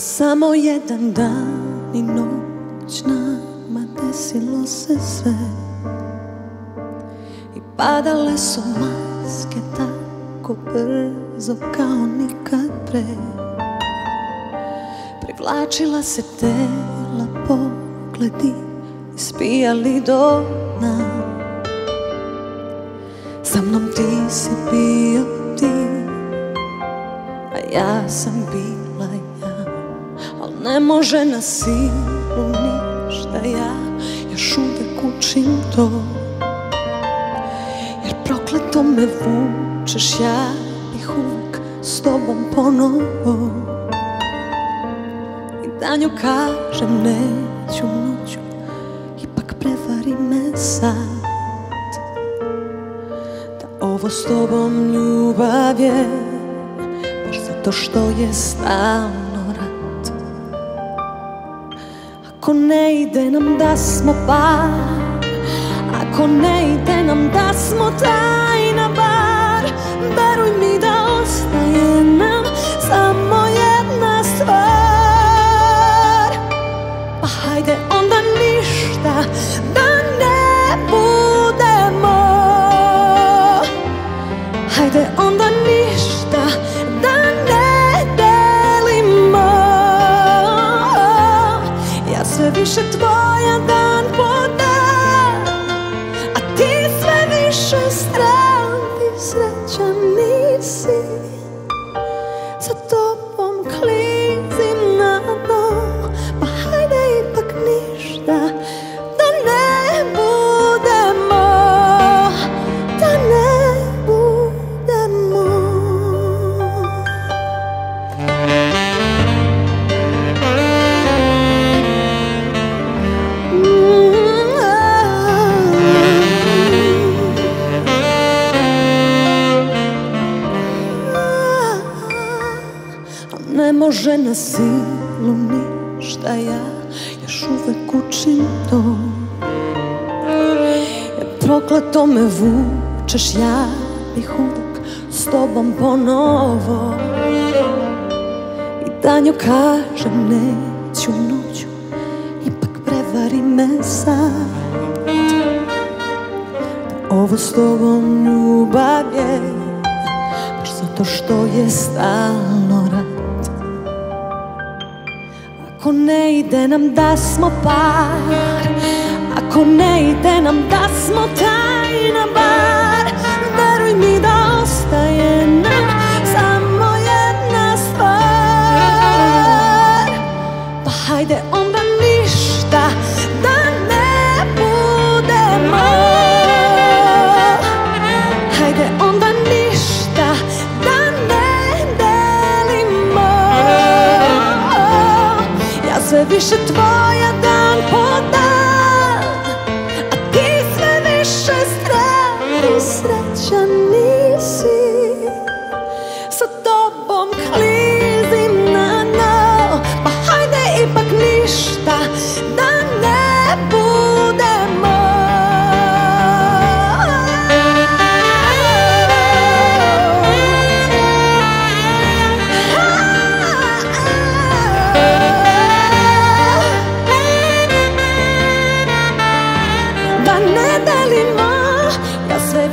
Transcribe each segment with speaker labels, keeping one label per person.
Speaker 1: Samo jedan dan i noć nama desilo se sve. I padale su maske tako brzo kao nikad pre. Privlačila se tela pogledi Spijali do dna. Sa mnom ti si bio ti A ja sam bila ne može na silu ništa Ja još uvek učim to. Jer prokleto me vučeš Ja bih uvek s tobom ponovo. I danju kažem neću noću Ipak prevari me sad. Da ovo s tobom ljubav je Baš zato što je stalno Ako ne ide nam da smo par Ako ne ide nam da smo tajna bar Veruj mi da ostaje nam samo jedna stvar. Pa hajde onda ništa da ne budemo. Hajde tvoja ne može na silu ništa ja još uvek učim to. Prokleto me vučeš ja bih uvek s tobom ponovo. I danju kažem neću noću ipak prevari me sad. Ovo s tobom ljubav je Baš zato što je stalno Ako ne ide nam da smo par Ako ne ide nam da smo tajna bar Veruj mi da ostaje nam samo jedna stvar. Pa hajde onda ništa više tvoja dan po dan A ti sve više stran Ti srećan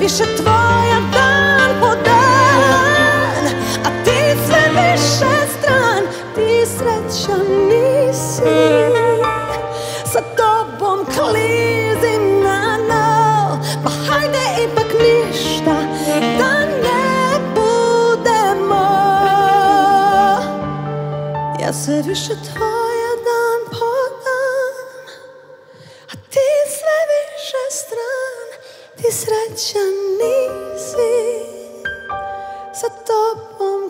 Speaker 1: Sve više tvoja dan po dan A ti sve više stran. Ti srećan nisi Sa tobom klizim na dno Pa hajde ipak ništa Da ne budemo. Ja sve više tvoja ti srećan nisi Sa tobom